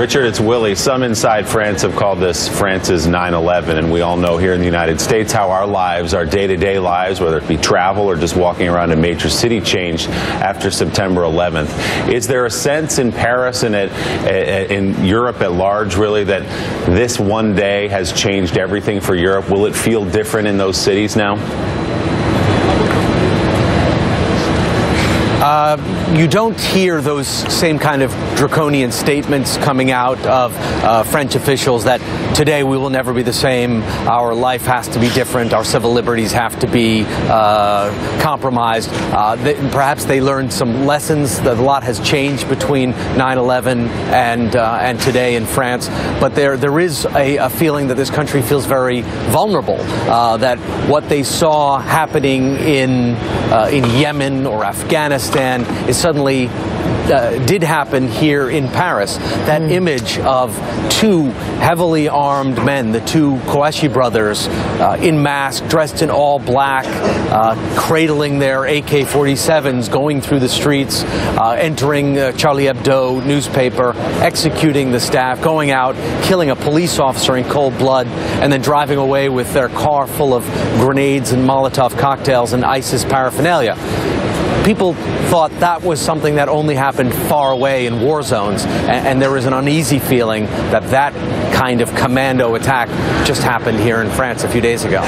Richard, it's Willie. Some inside France have called this France's 9 11, and we all know here in the United States how our lives, our day to day lives, whether it be travel or just walking around a major city, changed after September 11th. Is there a sense in Paris and at, in Europe at large, really, that this one day has changed everything for Europe? Will it feel different in those cities now? Uh, you don't hear those same kind of draconian statements coming out of uh, French officials that today we will never be the same, our life has to be different, our civil liberties have to be uh, compromised. Uh, they, perhaps they learned some lessons. A lot has changed between 9/11 and uh, and today in France, but there there is a, a feeling that this country feels very vulnerable. Uh, that what they saw happening in in Yemen or Afghanistan is suddenly uh, did happen here in Paris. That mm. image of two heavily armed men, the two Kouachi brothers, uh, in mask, dressed in all black, uh, cradling their AK 47s, going through the streets, uh, entering Charlie Hebdo newspaper, executing the staff, going out, killing a police officer in cold blood, and then driving away with their car full of grenades and Molotov cocktails and ISIS paraphernalia people thought that was something that only happened far away in war zones, and, and there was an uneasy feeling that that kind of commando attack just happened here in France a few days ago.